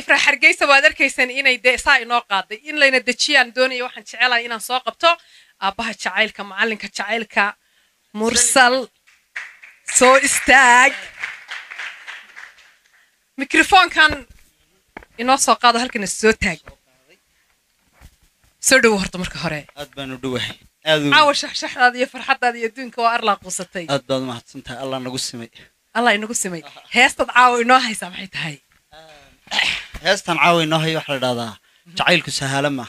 ifraa hargeysa waad arkaysaan inay dee saa inoo qaaday. In layna dejiyaan doonaya waxaan jecelahay inaan soo qabto. Aabbaha jacaylka macallinka jacaylka mursal soo istaag. Mikrofoonkan inoo soo qaado halkana soo taag. Soo dhowo horta marka hore. Aad baan u dhowahay caawa shaxshaxdaada iyo farxaddaada iyo adduunka waa arlaa quusatay. Aad baad umahadsan tahay allah nagu simay. Allah inagu simay. Heestaad caawa inoo haysaa maxay tahay heestan caawa inoo hayo waxaa la dhahdaa jacaylku sahaala ma.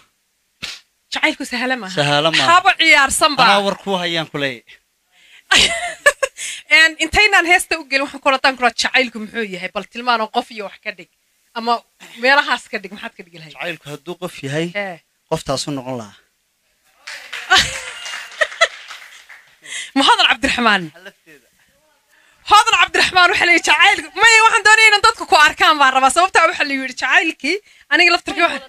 Jacaylku sahla maaha Sahalo maaha. haba ciyaarsan baa war kuu hayaan ku leeyahay intaynaan heesta u gelin waxaan ku rataan kula jacaylku muxuu yahay? Bal tilmaano qof iyo wax ka dhig. Ama meelahaas ka dhig maxaad ka dhigi lahayd? Jacaylku hadduu qof yahay qoftaasu noqon lahaa. Muhadan cabdiraxmaan. Hodan cabdiraxmaan waxaa yidhi jacaylku maya waxaan doonaya ku arkaan baan rabaa. Sababtaa waxaa la yidhi jacaylkii aniga laftarkii waxa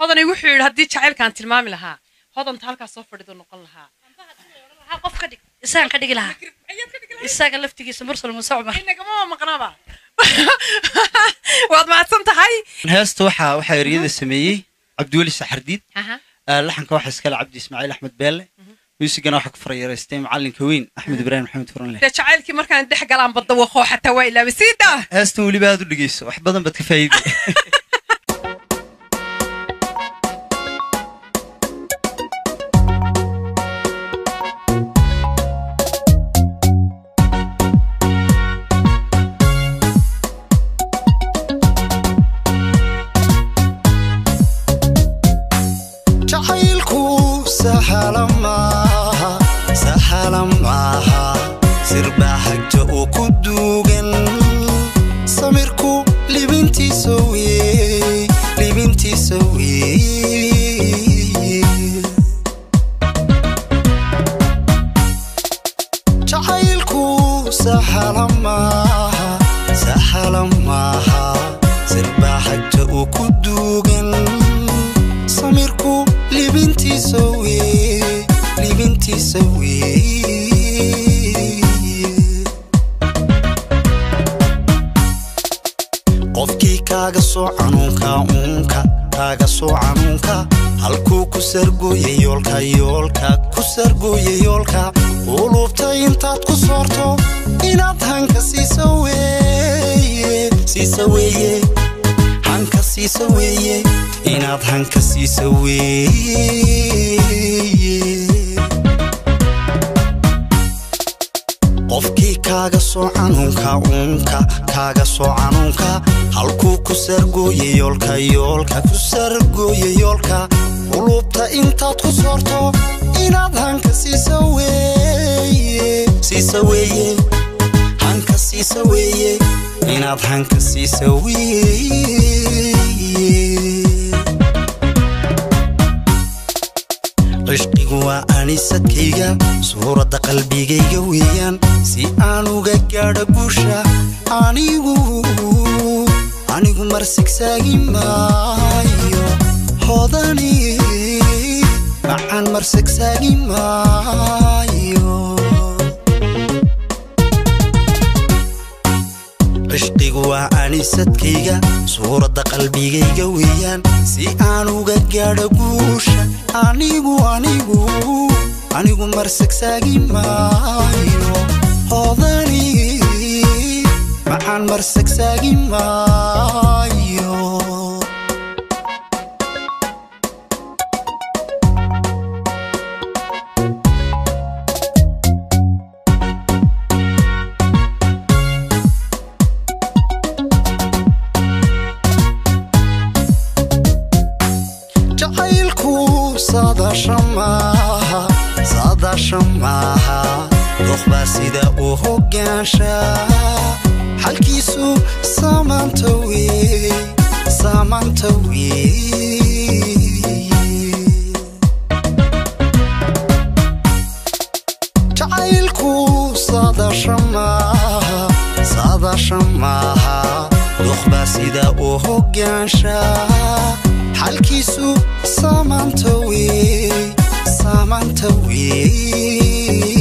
hodanay wuxuu yidhi haddii jacaylkaan tilmaami lahaa hodanta halkaas soo fadhidu noqon lahaa. Ka ka dhigi lahaa. Isaga laftigiisa mursal muuse cumar inagama maqnaba waad mahadsan tahay? Heesta waxaa waxaa eryada sameeyey cabdiweli saxardiid. Laxanka waxaa iskale cabdi ismaaciil axmed beelle muusigana waxaa ku farayareystay macallinka weyn axmed ibraahim maxamed furanle jacaylkii markaan dhex galaan badda waqoo xataa waa ilaabay sii daa! Heestan weliba aad u dhegeyso wax badan baad ka faa'iiday jacaylku libintiisa weey kaaga soo canuunka uunka kaaga soo canuunka. Halkuu ku sargooya yoolka yoolka ku sargooya yoolka. Qulubta intaad ku soorto inaad hanka siisa weeye hanka siisa weeye inaad hanka siisa weeye. Qofkii kaaga soo canuunka uunka kaaga soo canuunka sargooya yoolka yoolka ku sargooya yoolka qulubta intaad ku soorto inaad hanka siisa weeye siisa weeye. Hanka siisa weeye inaad hanka siisa weeye. Cishqigu waa anisadkayga suuradda qalbigayga weeyaan. Si aan uga gaadho guusha anigu anigu marsigsaagi maayo hodani macaan marsigsaagi maayo cishqigu waa anisadkayga suuradda qalbigayga weeyaan si aan uga gaadho guusha anigu anigu anigu marsagsaagi maayo macaan marsagsaagi maayo. Saadaasha maaha doqbaa sida uu hogaansha xalkiisu saamaanta weey saamaanta weey jacaylku saadaasha maaha saadaasha maaha doqbaa sida uu hogaansha xalkiisu saamaanta weey saamaanta weeya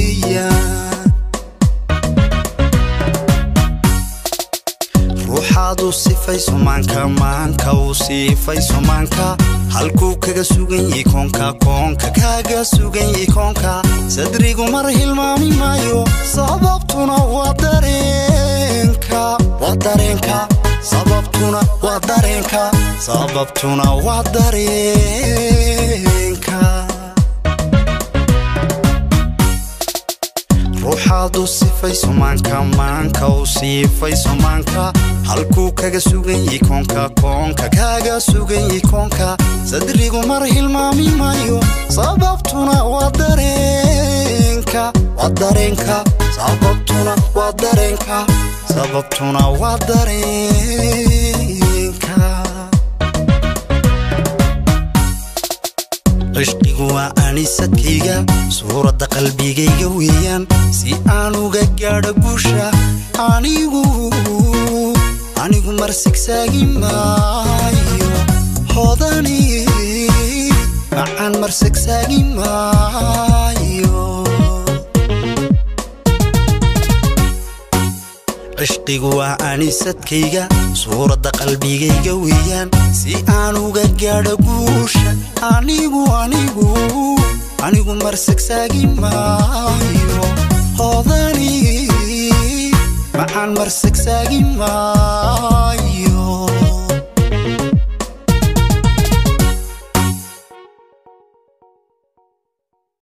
ruuxaad u sifayso maanka maanka u siifayso maanka halkuu kaga sugan koonka koonka kaaga sugan koonka sadrigu mar hilmaami maayo sababtuna waa dareenka waa dareenka sababtuna waa dareenka sababtuna waa dareenka u sifayso maanka maanka u siifayso maanka halkuu kaga sugan yahay koonka koonka kaaga sugan yahay koonka sadrigu mar hilmaami maayo sababtuna waa dareenka waa dareenka sababtuna waa dareenka sababtuna waa dareenka waa anisadkayga suuradda qalbigayga weeyaan si aan uga gaadho guusha anigu anigu marsigsaagi maayo hodani macaan marsigsaagi maayo cishqigu waa anisadkayga suuradda qalbigayga weeyaan si aan uga gaadho guusha anigu anigu anigu marsigsaagi maayo hodani macaan marsigsaagi maayo